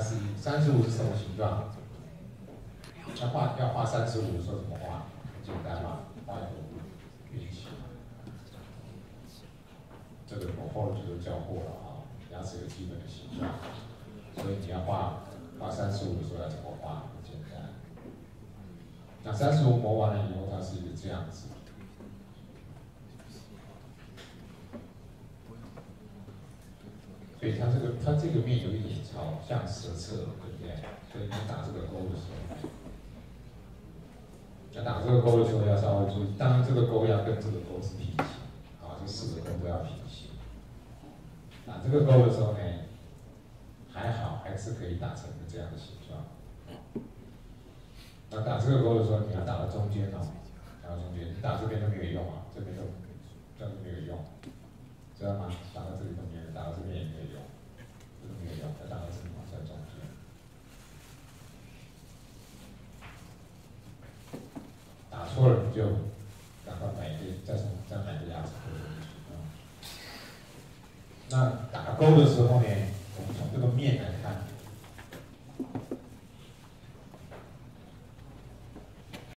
是三十五是什么形状？要画要画三十五的时候怎么画？很简单嘛，画一个圆形。这个我后来就都教过了啊，牙齿有基本的形状，所以你要画画三十五的时候要怎么画？很简单。那三十五磨完了以后，它是一个这样子。所以它这个它这个面有一点朝向舌侧，对不对？所以你打这个勾的时候，要打这个勾的时候要稍微注意，当然这个勾要跟这个勾是平行，啊，这四个勾都要平行。打这个勾的时候呢，还好还是可以打成这样的形状。那打这个勾的时候，你要打到中间哦，打到中间，你打这边都没有用啊，这边都这样都没有用，知道吗？打到这里都没有，打到这边也没有用，这个没有用，要打到这里在中间。打错了就赶快买一个，再从再买个牙齿啊。那打勾的时候呢，我们从这个面来看。